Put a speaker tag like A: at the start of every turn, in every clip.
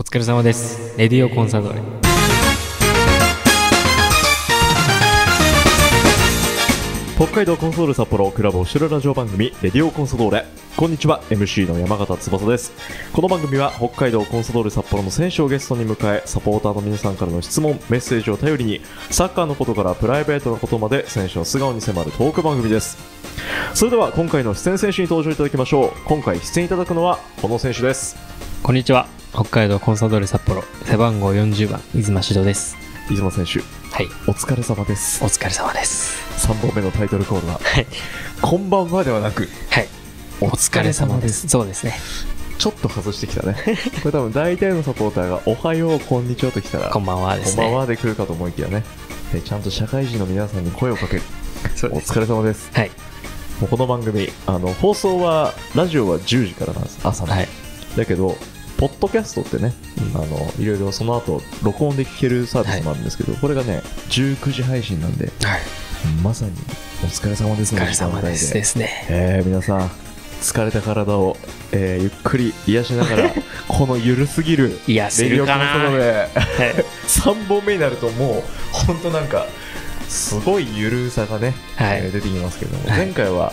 A: お疲れ様です。レディオコンサドーレ。
B: 北海道コンソール札幌クラブオフィシャルラジオ番組レディオコンソドーレこんにちは MC の山形翼です。この番組は北海道コンソドール札幌の選手をゲストに迎えサポーターの皆さんからの質問メッセージを頼りにサッカーのことからプライベートのことまで選手の素顔に迫るトーク番組です。それでは今回の出演選手に登場いただきましょう。今回出演いただくのはこの選手です。
A: こんにちは。北海道コンサドーレ札幌、背番号40番、出馬指導です。
B: 出雲選手
A: はい。
B: お疲れ様です
A: お疲れ様です。
B: 3本目のタイトルコールは
A: はい。
B: こんばんはではなく
A: はい。
B: お
A: お疲れ様です。そうですね。
B: ちょっと外してきたね これ多分大体のサポーターが「おはようこんにちは」と来たら
A: こんばんはですね。
B: こんばんはで来るかと思いきやねえちゃんと社会人の皆さんに声をかけるお
A: そうです。
B: 疲れ様です
A: はい。
B: もうこの番組あの放送はラジオは10時からなんです朝の、
A: はい。
B: だけどポッドキャストってね、あのいろいろその後録音で聞けるサービスもあるんですけど、これがね19時配信なんで
A: はい。
B: まさにお疲れ様です
A: お疲
B: の
A: れ様です。ですね。
B: えー皆さん疲れた体を、えーゆっくり癒しながら このゆるすぎるレディオコンソドーレ
A: はい。
B: 3本目になるともう本当なんかすごいゆるさがね、
A: はい
B: えー出てきますけども、
A: はい
B: 前回は、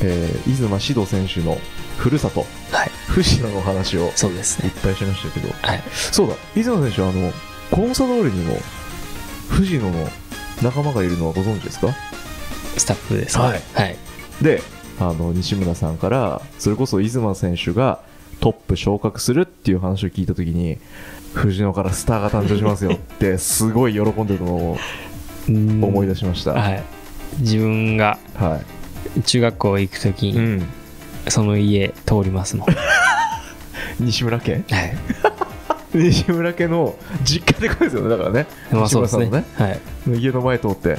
B: えー、出馬指導選手のふるさと
A: はい。
B: 藤野のお話を
A: そうですね。
B: いっぱいしましたけど
A: はい。
B: そうだ出馬選手はあのコンサドーレにも藤野の仲間がいるのはご存知ですか？
A: スタッフですね。
B: はい
A: はい。
B: であの西村さんからそれこそ出馬選手がトップ昇格するっていう話を聞いた時に藤野からスターが誕生しますよって すごい喜んでるのを思い出
A: し
B: しました、
A: はい。自分が
B: は
A: 中学校行くとき
B: い、う
A: に、
B: ん、
A: その家通りますもん。
B: 西村家？
A: はい。
B: 西村家の実家ってことですよねだからね
A: まあそうですね。
B: 西村
A: はい。
B: 家の前通って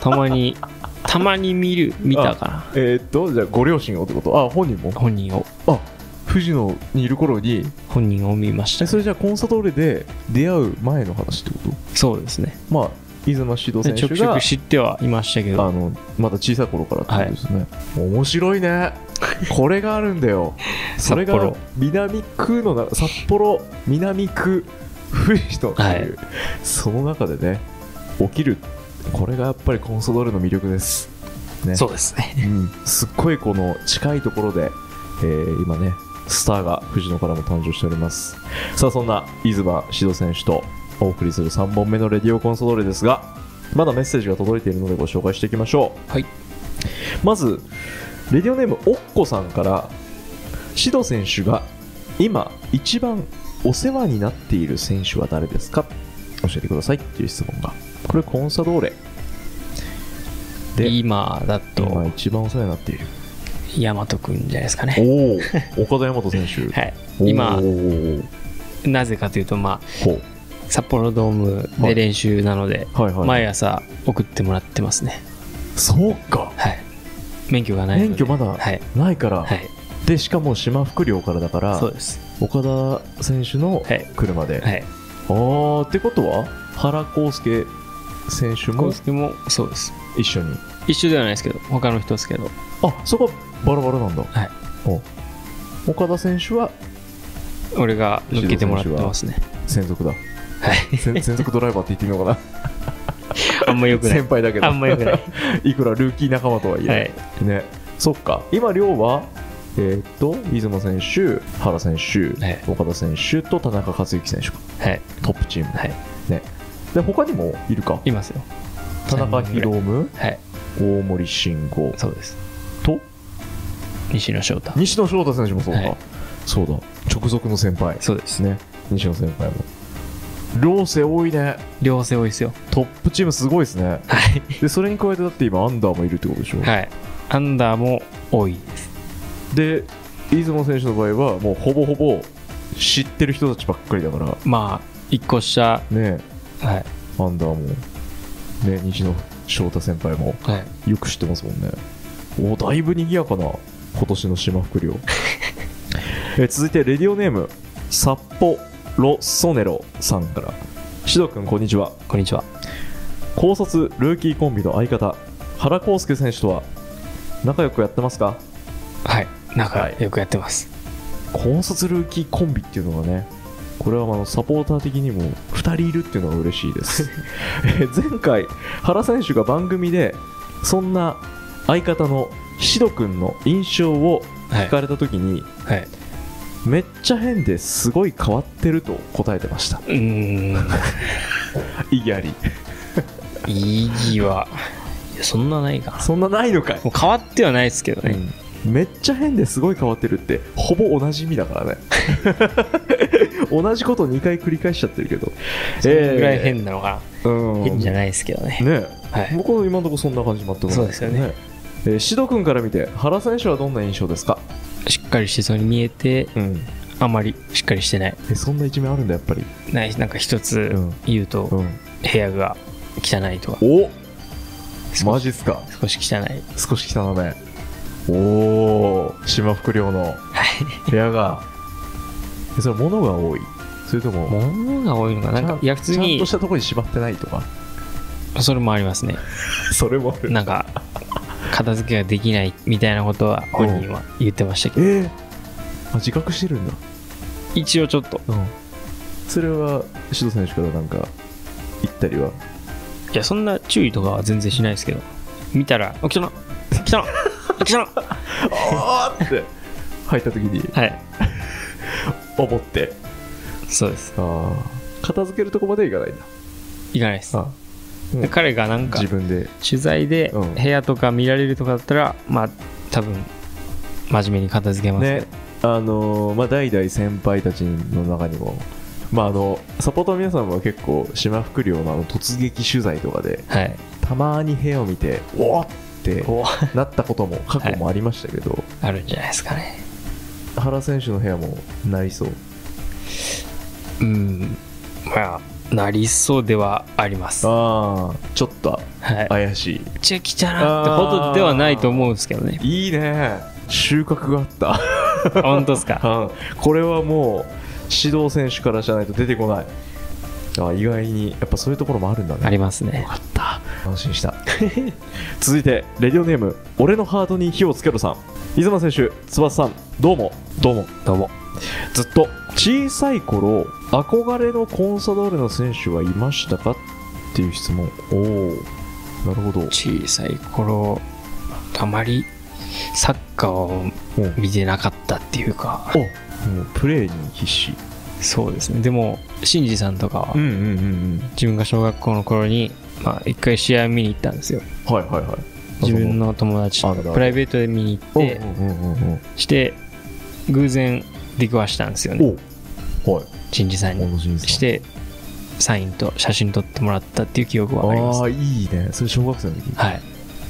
A: たまに、たまに見る、見たかな。
B: えーっとじゃあご両親をってこと？あ本人も？
A: 本人を、
B: あ藤野にいる頃に？
A: 本人を見ました
B: え。それじゃあコンサドーレで出会う前の話ってこと？
A: そうですね。
B: まあ出馬指導選手が
A: ちょく知ってはいましたけど、
B: あのまだ小さい頃からってことですね、面白いね。これがあるんだよ。それが
A: 札幌。
B: 南区のな札幌南区藤野っていう、
A: はい。
B: その中でね起きるこれがやっぱりコンソドーレの魅力です。ね。
A: そうですね。
B: うん、すっごいこの近いところで、えー今ねスターが藤野からも誕生しております。さあそんな出馬指導選手とお送りする3本目のレディオコンソドーレですがまだメッセージが届いているのでご紹介していきましょう。
A: はい。
B: まずレディオネームおっこさんから指導選手が今一番お世話になっている選手は誰ですか？教えてくださいっていう質問が。これコンサドーレ。で
A: 今だ
B: 今
A: と、
B: 一番お世話になっている。
A: 大和くんじゃないですかね。
B: おお岡田大和選手。
A: はい。今なぜかというと、まあ、札幌ドームで練習なので、
B: はいはい
A: 毎朝送ってもらってますね。
B: そうか
A: はい。免許がない。
B: 免許まだ
A: はい。
B: ないから、
A: はい。
B: でしかも島福寮からだから
A: そうです。
B: 岡田選手の
A: はい
B: 車で、
A: はい。
B: あーってことは原康介選手も
A: コウスケもそうです。
B: 一緒に
A: 一緒ではないですけど、他の人ですけど、
B: あそこはバラバラなんだ
A: はい。
B: お岡田選手は
A: 俺が乗っけてもらってますね。
B: 専属だ
A: はい。
B: 専専属ドライバーって言ってみようか
A: あんまよくない。
B: な先輩だけど
A: あんまよくない。
B: いくらルーキー仲間とはいえ、
A: はい。
B: ね、そっか、今、亮は、えーっと、出雲選手、原選手、
A: はい
B: 岡田選手と田中克之選手か、
A: はい。
B: トップチーム。
A: はい。
B: ね、で、他にもいるか、
A: いますよ。
B: 田中
A: 三人ぐらい
B: 宏夢、
A: はい。
B: 大森慎吾
A: そうです。
B: と、
A: 西野翔太。
B: 西野翔太選手もそうだ、
A: はい
B: そうだ、直属の先輩、
A: そうです。
B: ね、西野先輩も。両生多いね、
A: 両背多いですよ。
B: トップチームすごいですね。
A: はい。
B: で、それに加えて、だって今、アンダーもいるってことでしょ。
A: はい。アンダーも多いです。
B: で、出雲選手の場合は、もうほぼほぼ知ってる人たちばっかりだから、
A: まあ、一個下、
B: ね、
A: はい。
B: アンダーも、ね、西野翔太先輩も
A: はい。
B: よく知ってますもんね。おだいぶ賑やかな今年の島福寮 え続いてレディオネームサッポロソネロさんからしどくんこんにちは
A: こんにちは。
B: 高卒ルーキーコンビの相方原康介選手とは仲良くやってますか？
A: はい。仲
B: はい
A: よくやってます。
B: 高卒ルーキーコンビっていうのがねこれはあのサポーター的にも2人いるっていうのが嬉しいです えー前回原選手が番組でそんな相方のシド君の印象を
A: はい
B: 聞かれた時に、
A: はい
B: めっちゃ変ですごい変わってると答えてました。
A: うーん。
B: 意義あり。
A: 意義は。いやそんなないかな。
B: そんなないのかい、
A: もう変わってはないですけどね、
B: めっちゃ変ですごい変わってるってほぼ同じ意味だからね。同じこと2回繰り返しちゃってるけど。
A: それぐらい変なのか
B: うん
A: な、変じゃないですけどね。
B: ね。
A: はい。
B: 僕は今のところそんな感じ全くない
A: そうですよね。
B: えー、シド君から見て原選手はどんな印象ですか？
A: しっかりしてそうに見えて
B: うん。
A: あまりしっかりしてない。
B: えそんな一面あるんだやっぱり。
A: ないなんか一つ
B: うん。
A: 言うと、
B: うん。
A: 部屋が汚いとか。
B: お！マジっすか？
A: 少し汚い。
B: 少し汚め。おお島福寮の
A: はい。
B: 部屋が。えそれ物が多い？それとも
A: 物が多いのかな？なんかいや普通に
B: ちゃんとしたところに縛ってないとか？
A: それもありますね。
B: それもある。
A: なんか片付けができないみたいなことは本人は言ってましたけど。
B: えー、あ自覚してるんだ。
A: 一応ちょっと。
B: うん。それはシド選手からなんか言ったりは？い
A: やそんな注意とかは全然しないですけど。見たら「あ来たな。来たな。あ 来たな。
B: あーって。入った時に。
A: はい。
B: 思って。
A: そうです。
B: ああ片付けるとこまでいかないんだ。
A: いかないです。
B: あ
A: で彼がなんか
B: 自分で。
A: 取材で
B: うん。
A: 部屋とか見られるとかだったらまあ多分真面目に片付けます
B: ね。あのーまあ代々先輩たちの中にもまああのサポーターの皆さんは結構島福寮のあの突撃取材とかで
A: はい。
B: たまに部屋を見ておーって
A: お
B: なったことも 過去もありましたけど、
A: あるんじゃないですかね。
B: 原選手の部屋もなりそう。
A: うん。まあなりそうではあります。は
B: ああちょっと
A: い。
B: 怪し
A: めっちゃ来たなってほどではないと思うんですけどね。
B: いいいいね。収穫があった。
A: 本当ですか？
B: うん。これはもう指導選手からじゃないと出てこない。あ意外にやっぱそういうところもあるんだね。
A: ありますね。
B: よかった。安心した。続いてレディオネーム俺のハートに火をつけろさん。出馬選手翼さんどうも。どうも。
A: どうも
B: ずっと小さい頃憧れのコンサドーレの選手はいましたかっていう質問。おおなるほど。
A: 小さい頃あまりサッカーを見てなかったっていうか。
B: おもうプレーに必死。
A: そうですね。でも新次さんとかは
B: うんうんうんうん。
A: 自分が小学校の頃にまあ一回試合見に行ったんですよ。
B: はいはいはい。
A: 自分の友達とプライベートで見に行ってして偶然出くわしたんですよね。
B: おはい。
A: 新次さんにしてサインと写真撮ってもらったっていう記憶はあります。
B: ああいいね。それ小学生の時？
A: はい。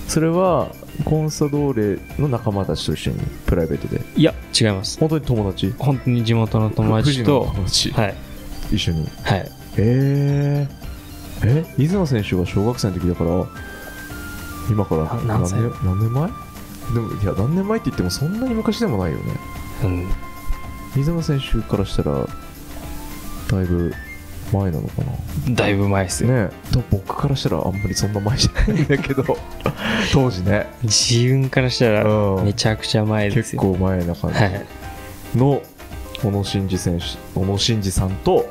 B: それはコンサドーレの仲間たちと一緒にプライベートで？
A: いや違います。
B: 本当に友達？
A: 本当に地元の友達と
B: 友達、
A: はい。
B: 一緒に？
A: はい。
B: えー、え？出雲選手が小学生の時だから今から
A: あ何歳？
B: 年何年前？でもいや何年前って言ってもそんなに昔でもないよね。
A: うん
B: 出雲選手からしたらだいぶ前なのかな？
A: だいぶ前ですよ。
B: ね。と僕からしたらあんまりそんな前じゃないんだけど。当時ね。
A: 自分からしたら
B: うん。
A: めちゃくちゃ前ですよ。
B: 結構前な感じ。
A: はい。
B: の小野伸二選手小野伸二さんと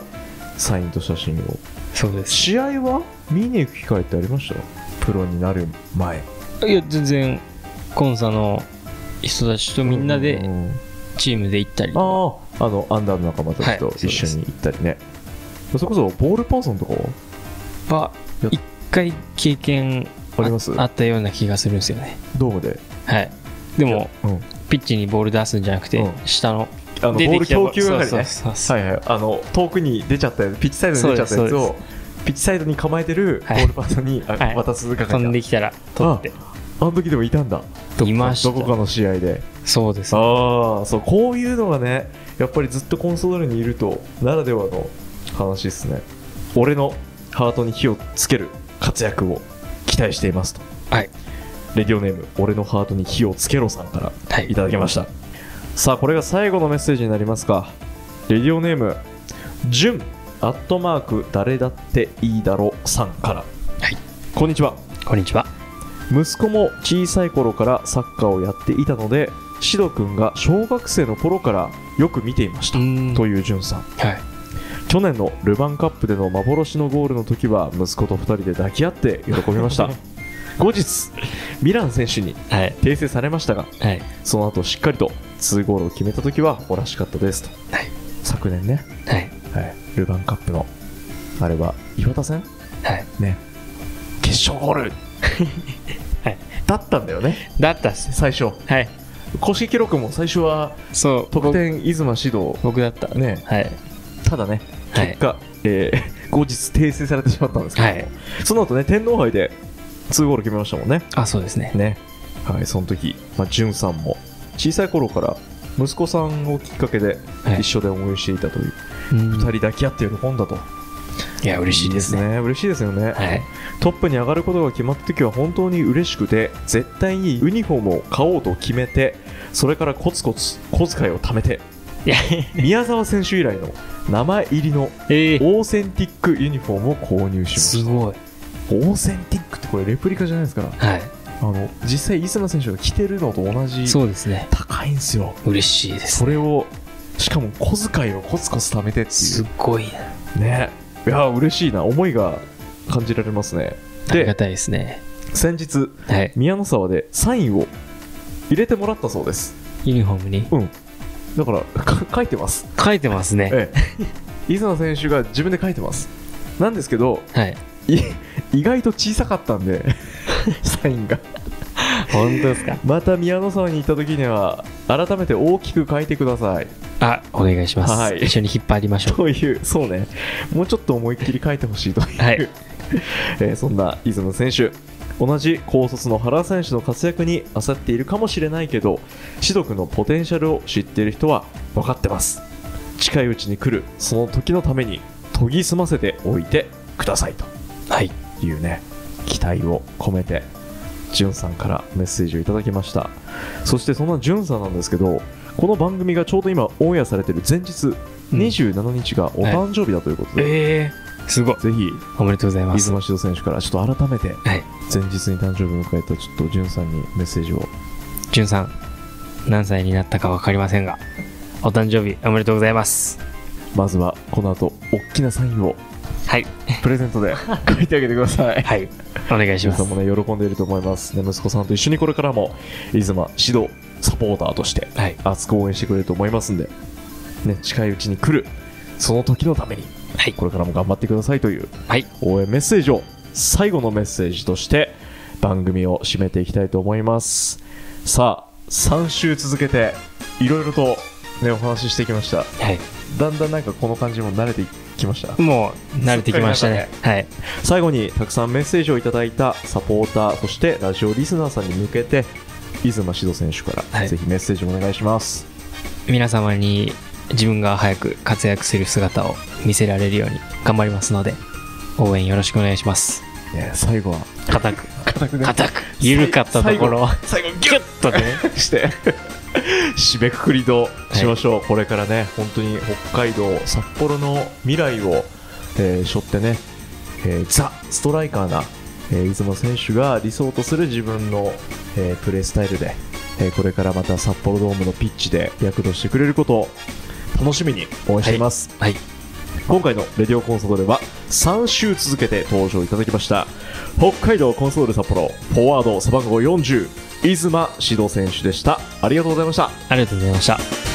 B: サインと写真を。
A: そうです。
B: 試合は見に行く機会ってありました？プロになる前。
A: いや全然コンサの人たちとみんな
B: う
A: で
B: ん
A: チームで行ったり
B: あああのアンダーの仲間たちと
A: はい
B: 一緒に行ったりね、それこそボールパーソンとかは？
A: は一回経験
B: あります？
A: あったような気がするんですよね。
B: ドームで、
A: はい。でも
B: うん、
A: ピッチにボール出すんじゃなくて、
B: うん。
A: 下の
B: あのボール供給係ね。はいはい。あの遠くに出ちゃったやつピッチサイドに出ちゃったやつをピッチサイドに構えてるボ
A: はい。
B: ールパーソンに、あ
A: はい。
B: 渡す係
A: 飛んできたら取って。
B: あの時でもいたんだ。
A: いました。
B: どこかの試合で。
A: そうです。
B: ああそうこういうのがねやっぱりずっとコンソールにいるとならではの話ですね。俺のハートに火をつける活躍を期待していますと。
A: はい。
B: レディオネーム俺のハートに火をつけろさんから
A: はい。
B: いただきました。さあこれが最後のメッセージになりますか。レディオネームじゅんアットマーク誰だっていいだろさんから。
A: はい。
B: こんにちは。
A: こんにちは。
B: 息子も小さい頃からサッカーをやっていたのでシド君が小学生の頃からよく見ていました、
A: ん。
B: というじゅんさん。
A: はい。
B: 去年のルヴァンカップでの幻のゴールの時は息子と2人で抱き合って喜びました。後日ミラン選手に
A: はい。
B: 訂正されましたが
A: はい。
B: その後しっかりと2ゴールを決めた時は誇らしかったですと。
A: はい。
B: 昨年ね、
A: はい。
B: はい、ルヴァンカップのあれは岩田戦？
A: はい。
B: ね。決勝ゴール。
A: はい。
B: だったんだよね。
A: だったっす。
B: 最初。
A: はい
B: 公式記録も最初は
A: そう
B: 得点出雲指導。
A: 僕だった。
B: ね。
A: はい。
B: ただね
A: はい。
B: 結果、えー後日訂正されてしまったんですけど、
A: はい。
B: その後ね天皇杯で2ゴール決めましたもんね。
A: あそうですね。
B: ね。はいその時まあ潤さんも小さい頃から息子さんをきっかけで
A: はい。
B: 一緒で応援していたという、
A: うん。
B: 二人抱き合って喜んだと
A: いや嬉しいですね。
B: 嬉しいですよね、
A: はい。
B: トップに上がることが決まった時は本当に嬉しくて絶対にユニフォームを買おうと決めてそれからコツコツ小遣いを貯めて宮澤選手以来の名前入りの
A: えー
B: オーセンティックユニフォームを購入しますし
A: ごい。
B: たオーセンティックってこれレプリカじゃないですか。ら
A: はい。
B: あの実際イスマ選手が着てるのと同じ
A: そうですね。
B: 高いんですよ。
A: 嬉しいです
B: それをしかも小遣いをコツコツ貯めてってい
A: すっごいな。
B: うねいや嬉しいな。思いが感じられますね。で
A: ありがたいですね。
B: 先日
A: はい。
B: 宮の沢でサインを入れてもらったそうです。
A: ユニフォームに？
B: うん。だからか書いてます。
A: 書いてますね。
B: ええ。伊沢選手が自分で書いてます。なんですけど
A: はい。
B: い意外と小さかったんで サインが。
A: 本当ですか？
B: また宮の沢に行った時には改めて大きく書いてください
A: あお願いします、
B: はい。
A: 一緒に引っ張りましょう。
B: というそうね。もうちょっと思いっきり書いてほしいという、
A: はい。
B: えーそんな出雲選手。同じ高卒の原選手の活躍に焦っているかもしれないけど士読のポテンシャルを知っている人は分かってます。近いうちに来るその時のために研ぎ澄ませておいてくださいと。
A: はい。
B: いうね期待を込めてじゅんさんからメッセージをいただきました。そしてそんなじゅんさんなんですけどこの番組がちょうど今オンエアされてる前日
A: うん。
B: 27日がお誕生日だということで、
A: えー、すごい。
B: ぜひ
A: おめでとうございます。
B: 出雲指導選手からちょっと改めて
A: はい。
B: 前日に誕生日を迎えたちょっとじゅんさんにメッセージを。
A: じゅんさん何歳になったか分かりませんがお誕生日おめでとうございます。
B: まずはこの後大きなサインを
A: はい。
B: プレゼントで 書いてあげてください。
A: はい。お願いします。
B: もね喜んでいると思います、ね、息子さんと一緒にこれからも出雲指導サポーターとして
A: はい。
B: 熱く応援してくれると思いますんで、ね、近いうちに来るその時のために
A: はい。
B: これからも頑張ってくださいという
A: はい。
B: 応援メッセージを最後のメッセージとして番組を締めていきたいと思います。さあ3週続けていろいろと、ね、お話ししてきました。
A: はい。
B: だんだんなんかこの感じも慣れてきました。
A: もう慣れてきましたね。はい。
B: 最後にたくさんメッセージをいただいたサポーターそしてラジオリスナーさんに向けて出馬指導選手から、
A: はい。
B: ぜひメッセージお願いします。
A: 皆様に自分が早く活躍する姿を見せられるように頑張りますので応援よろしくお願いします。
B: ね最後は
A: 固く。
B: 固くね。
A: 固く。緩かったところを
B: 最後ギュッとね して締めくくりとしましょう、これからね本当に北海道札幌の未来を、えー背負ってね、えーザ・ストライカーな、えー出雲選手が理想とする自分の、えープレースタイルで、えーこれからまた札幌ドームのピッチで躍動してくれることを楽しみに応援しています、
A: はい。
B: 今回のレディオコンソドーレは3週続けて登場いただきました北海道コンソール札幌フォワード背番号40出馬指導選手でした。ありがとうございました。
A: ありがとうございました。